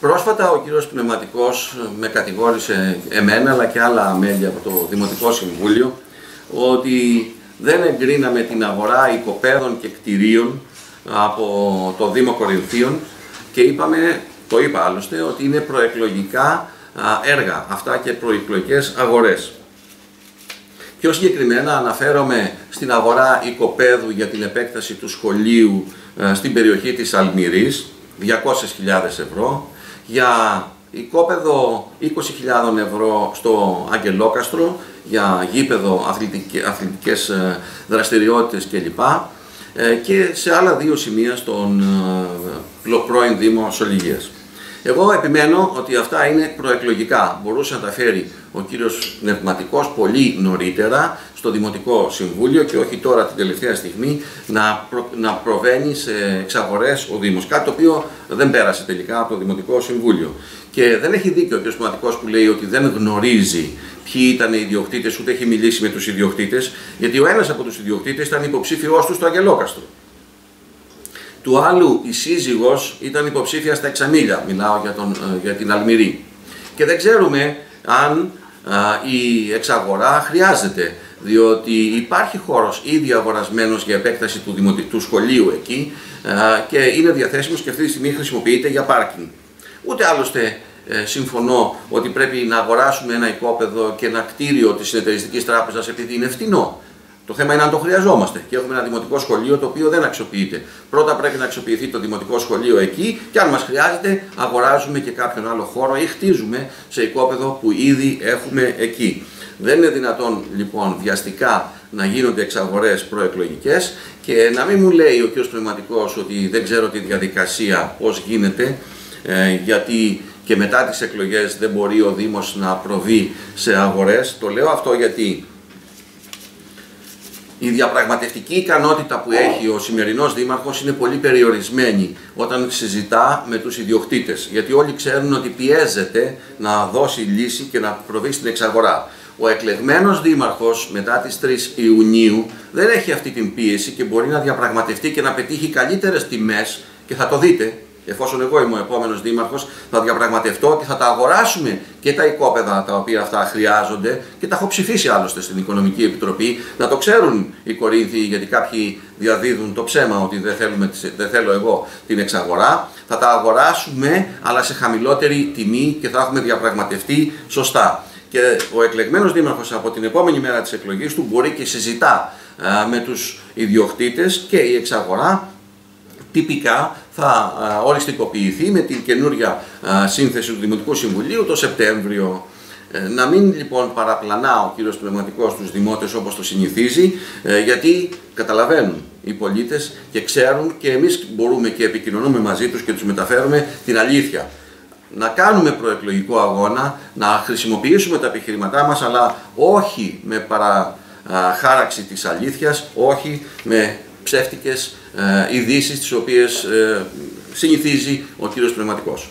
Πρόσφατα ο κύριος Πνευματικός με κατηγόρησε εμένα αλλά και άλλα μέλη από το Δημοτικό Συμβούλιο ότι δεν εγκρίναμε την αγορά οικοπαίδων και κτηρίων από το Δήμο Κορινθίων και είπαμε, το είπα άλλωστε, ότι είναι προεκλογικά έργα αυτά και προεκλογικές αγορές. Πιο συγκεκριμένα αναφέρομαι στην αγορά οικοπαίδου για την επέκταση του σχολείου στην περιοχή της Αλμυρής, 200.000 ευρώ, για οικόπεδο 20.000 ευρώ στο Αγγελόκαστρο, για γήπεδο αθλητικές ε, δραστηριότητες κλπ. Ε, και σε άλλα δύο σημεία στον ε, πρώην Δήμο Σολυγίας. Εγώ επιμένω ότι αυτά είναι προεκλογικά. Μπορούσε να τα φέρει ο κύριος Πνευματικός πολύ νωρίτερα στο Δημοτικό Συμβούλιο και όχι τώρα την τελευταία στιγμή να, να προβαίνει σε εξαγορές ο Δήμος. Κάτι το οποίο δεν πέρασε τελικά από το Δημοτικό Συμβούλιο. Και δεν έχει δίκιο ο κύριος Πνευματικός που λέει ότι δεν γνωρίζει ποιοι ήταν οι ιδιοκτήτες, ούτε έχει μιλήσει με τους ιδιοκτήτες, γιατί ο ένας από τους ιδιοκτήτες ήταν υποψήφιός του στο Αγγελόκαστρο. Του άλλου η σύζυγος ήταν υποψήφια στα Εξαμίλια, μιλάω για, τον, ε, για την Αλμυρή. Και δεν ξέρουμε αν η εξαγορά χρειάζεται, διότι υπάρχει χώρος ήδη αγορασμένος για επέκταση του, δημοτικού σχολείου εκεί και είναι διαθέσιμος και αυτή τη στιγμή χρησιμοποιείται για πάρκινγκ. Ούτε άλλωστε ε, συμφωνώ ότι πρέπει να αγοράσουμε ένα οικόπεδο και ένα κτίριο της συνεταιριστικής τράπεζας επειδή είναι φτηνό. Το θέμα είναι αν το χρειαζόμαστε και έχουμε ένα δημοτικό σχολείο το οποίο δεν αξιοποιείται. Πρώτα πρέπει να αξιοποιηθεί το δημοτικό σχολείο εκεί και αν μας χρειάζεται αγοράζουμε και κάποιον άλλο χώρο ή χτίζουμε σε οικόπεδο που ήδη έχουμε εκεί. Δεν είναι δυνατόν λοιπόν βιαστικά να γίνονται εξαγορές προεκλογικές και να μην μου λέει ο κ. Πνευματικός ότι δεν ξέρω τη διαδικασία πώς γίνεται ε, γιατί και μετά τις εκλογές δεν μπορεί ο Δήμος να προβεί σε αγορές. Το λέω αυτό γιατί η διαπραγματευτική ικανότητα που έχει ο σημερινός δήμαρχος είναι πολύ περιορισμένη όταν συζητά με τους ιδιοκτήτες, γιατί όλοι ξέρουν ότι πιέζεται να δώσει λύση και να προβεί στην εξαγορά. Ο εκλεγμένος δήμαρχος μετά τις 3 Ιουνίου δεν έχει αυτή την πίεση και μπορεί να διαπραγματευτεί και να πετύχει καλύτερες τιμές και θα το δείτε εφόσον εγώ είμαι ο επόμενος δήμαρχος, θα διαπραγματευτώ και θα τα αγοράσουμε και τα οικόπεδα τα οποία αυτά χρειάζονται και τα έχω ψηφίσει άλλωστε στην Οικονομική Επιτροπή. Να το ξέρουν οι Κορίνθιοι, γιατί κάποιοι διαδίδουν το ψέμα ότι δεν, θέλουμε, δεν θέλω εγώ την εξαγορά. Θα τα αγοράσουμε, αλλά σε χαμηλότερη τιμή και θα έχουμε διαπραγματευτεί σωστά. Και ο εκλεγμένος δήμαρχος από την επόμενη μέρα της εκλογής του μπορεί και συζητά με τους ιδιοκτήτες και η εξαγορά τυπικά θα οριστικοποιηθεί με την καινούρια σύνθεση του Δημοτικού Συμβουλίου το Σεπτέμβριο. Ε, να μην λοιπόν παραπλανά ο κύριος Πνευματικός τους δημότες όπως το συνηθίζει, ε, γιατί καταλαβαίνουν οι πολίτες και ξέρουν και εμείς μπορούμε και επικοινωνούμε μαζί τους και τους μεταφέρουμε την αλήθεια. Να κάνουμε προεκλογικό αγώνα, να χρησιμοποιήσουμε τα επιχειρηματά μας, αλλά όχι με παραχάραξη της αλήθειας, όχι με ψεύτικες ε, ειδήσεις τις οποίες ε, συνηθίζει ο κύριος Πνευματικός.